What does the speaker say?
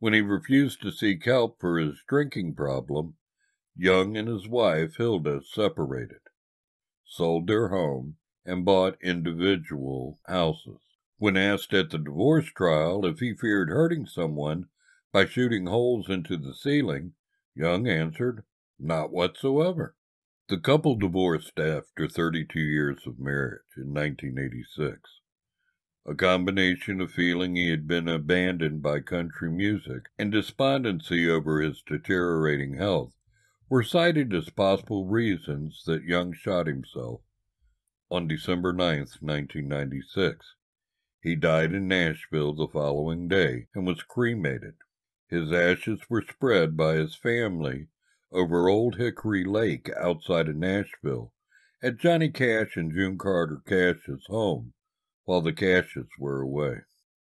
When he refused to seek help for his drinking problem, Young and his wife, Hilda, separated, sold their home, and bought individual houses. When asked at the divorce trial if he feared hurting someone by shooting holes into the ceiling, Young answered, Not whatsoever. The couple divorced after 32 years of marriage in 1986. A combination of feeling he had been abandoned by country music and despondency over his deteriorating health were cited as possible reasons that Young shot himself on December 9, 1996. He died in Nashville the following day and was cremated. His ashes were spread by his family over Old Hickory Lake outside of Nashville at Johnny Cash and June Carter Cash's home while the Cashes were away.